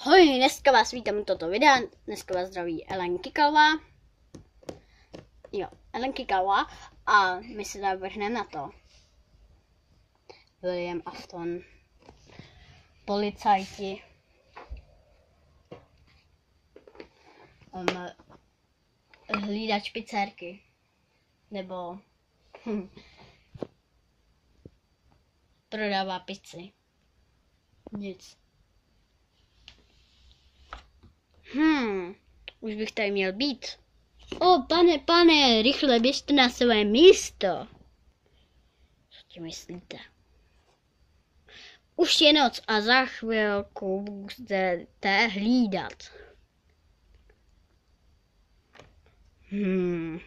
Hoj, dneska vás vítám toto videa, dneska vás zdraví Ellen Kikalva. Jo, Ellen Kikalva a my se tady vrhneme na to. William Afton. Policajti. Um, hlídač pizzerky. Nebo hm, prodává pici. Nic. Hmm, už bych tady měl být. O, pane, pane, rychle běžte na své místo. Co ti myslíte? Už je noc a za chvilku budete hlídat. Hmm,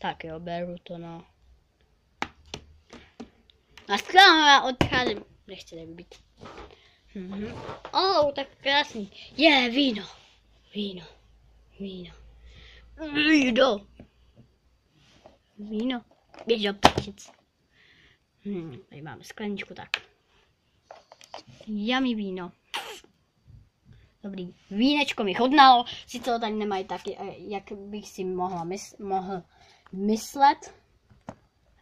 tak jo, beru to, no. A já odcházím. Nechci tady být. Mm-hmm. Oh, tak krásný. Je, víno. Víno. Víno. Víno. Víno. Běž do pěčic. Hmm, tady máme skleničku, tak. Jami víno. Dobrý. Vínečko mi chodnalo, sice ho tady nemají taky, eh, jak bych si mohla mys mohl myslet.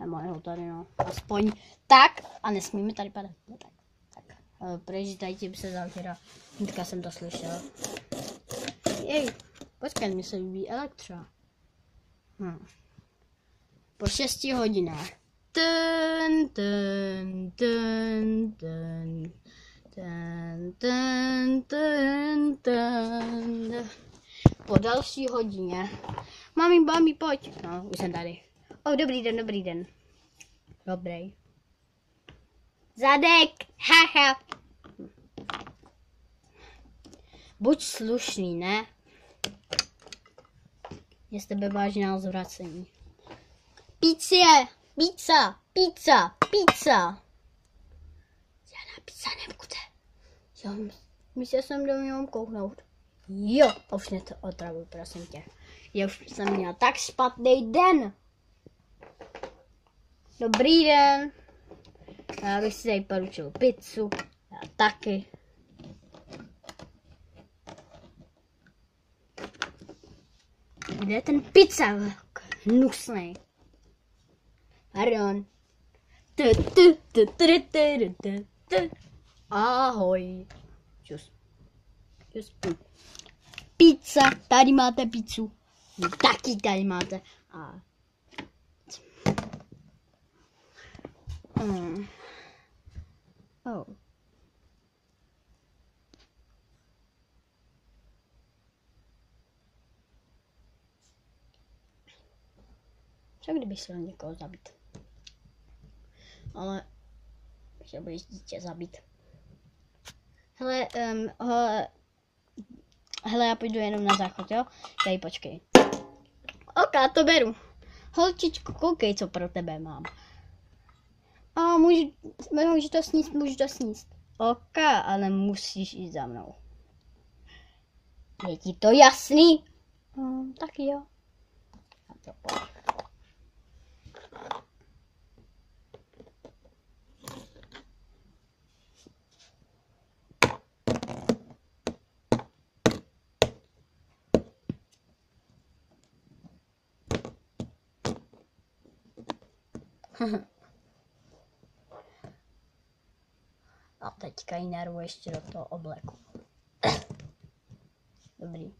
Nemají ho tady, no. Aspoň tak. A nesmíme tady padat. No, tak. tak. Eh, tady tím se zavřela. Hnedka jsem to slyšel. Jej, počkej, mi se líbí Elektra. Hm. Po 6 hodinách. Tun, tun, tun, tun. Tun, tun, tun, tun. Po další hodině. Mami, mami, pojď. No, už jsem tady. Oh, dobrý den, dobrý den. Dobrý. Zadek, haha. Buď slušný, ne? Je z tebe vážná zvracení. Pície, pizza, pizza, pizza. Žádná pizza nebude. Jo, myslel jsem do mě mám kouknout. Jo, už mě to otravuj, prosím tě. Já už jsem měla tak špatný den. Dobrý den. Já bych si tady poručil pizzu. Já taky. Kde je ten pizza? Hnusný. Pardon. Ahoj. Čus. Čus. Pizza. Tady máte pizzu. Taky tady máte. A Mm. Oh. Co kdybych chtěl někoho zabít? Ale chtěl bych dítě zabít. Hele, um, hele, hele, já půjdu jenom na záchod, jo? Tady počkej. Ok, to beru. Holčičku, koukej, co pro tebe mám. A můžu, můžu to sníst, můžu to sníst. Ok, ale musíš jít za mnou. Je ti to jasný? Hmm, tak jo. A to pojď. A teďka ji narvu ještě do toho obleku. Dobrý.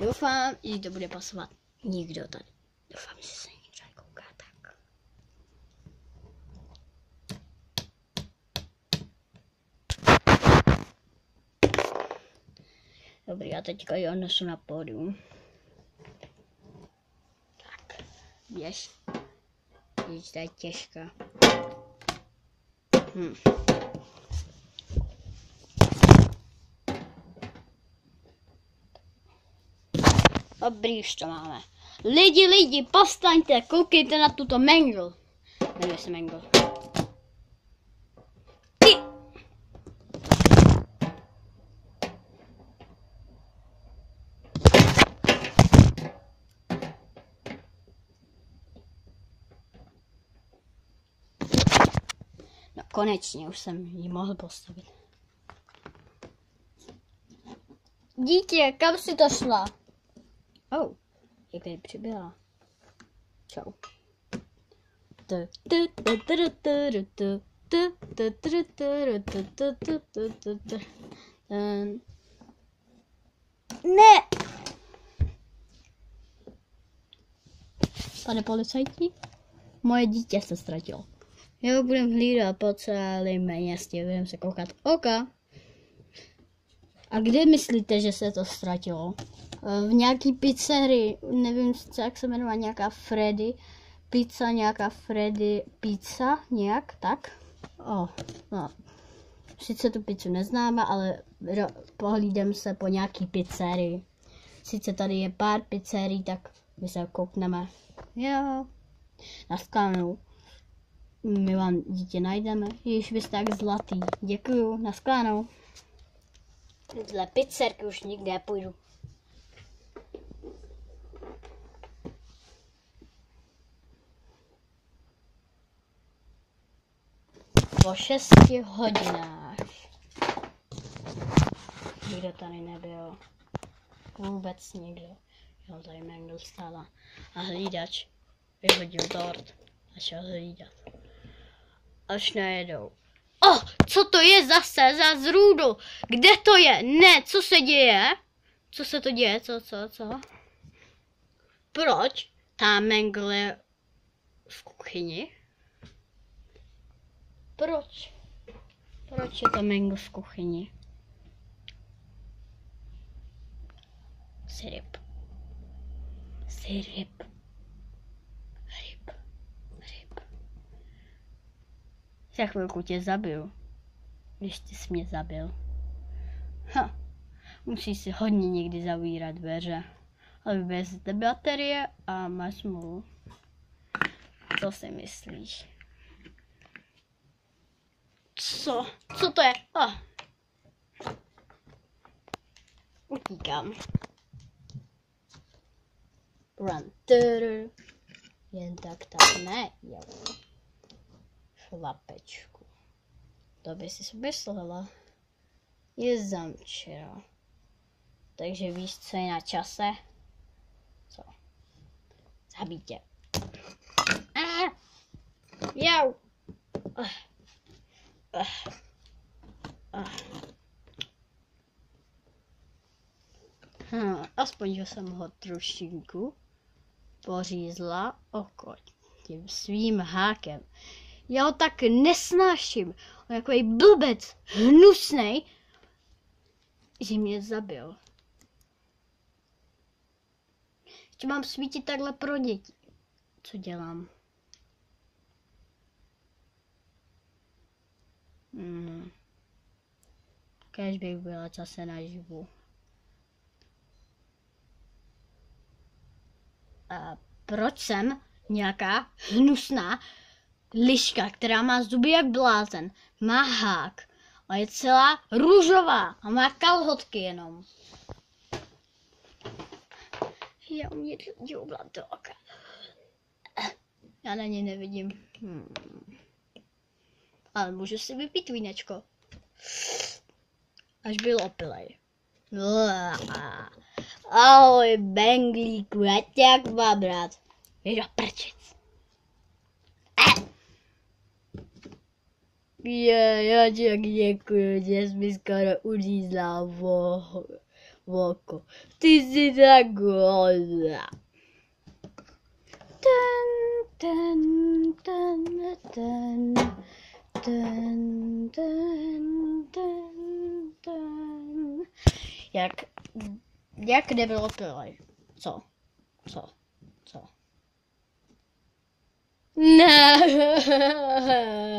Doufám, že to bude pasovat nikdo tady. Doufám, že se někdo kouká tak. Dobrý, já teďka ji odnesu na pódium. Tak, běž. Běž, to je těžká. Hmm. Dobrý, už to máme. Lidi, lidi, postaňte, koukejte na tuto mengl. Jmenuje se mengl. Konečně už jsem ji mohl postavit. Dítě, kam si to šla? Oh, jak tady přibyla. Čau. Ne! Pane policajti, moje dítě se ztratilo. Jo, budem hlídat po celém městě, budem se koukat oka. A kde myslíte, že se to ztratilo? V nějaký pizzerii, nevím, jak se jmenuje, nějaká Freddy, pizza, nějaká Freddy pizza, nějak, tak? Oh, no. Sice tu pizzu neznáme, ale pohlídem se po nějaký pizzerii. Sice tady je pár pizzerií, tak my se koukneme. Jo, na skánu. My vám dítě najdeme. Již vy jste tak zlatý. Děkuju, na sklánou. Tyhle pizzerky už nikdy nepůjdu. Po šesti hodinách. Nikdo tady nebyl. Vůbec nikdo. Jo, tady Mengel stála. A hlídač vyhodil tort. Začal hlídat. Až najedou. Oh, co to je zase za zrůdu? Kde to je? Ne, co se děje? Co se to děje? Co, co, co? Proč ta Mengel je v kuchyni? Proč? Proč je to Mengel v kuchyni? Syrup. Syrup. Za chvilku tě zabil. Když ty jsi mě zabil. Ha. Musíš si hodně někdy zavírat dveře. Ale vyvezete baterie a máš smůlu. Co si myslíš? Co? Co to je? Oh. Utíkám. Run. Jen tak tak ne, jo. Chlapečku. To by si myslela. Je zamčeno. Takže víš, co je na čase? Co? Zabít tě. Ah! Jau! Uh. Uh. Uh. Hm, aspoň, že jsem ho trošinku pořízla oko tím svým hákem. Já ho tak nesnáším. On je takový blbec, hnusnej, že mě zabil. Ještě mám svítit takhle pro děti. Co dělám? Hmm. Kež bych byla zase naživu. A proč jsem nějaká hnusná liška, která má zuby jak blázen, má hák a je celá růžová a má kalhotky jenom. Já mě dělá do oka. Já na ně nevidím. Hmm. Ale můžu si vypít vínečko. Až byl opilej. Ahoj, Benglíku, já tě jak mám rád. Je do prčic. Je, já ti jak děkuju, že jsi mi skoro uřízla vo, oko. Ty jsi tak hodná. Ten, ten, ten, ten, ten, ten, ten, ten. Jak jak developer? Co? Co? Co? Ne.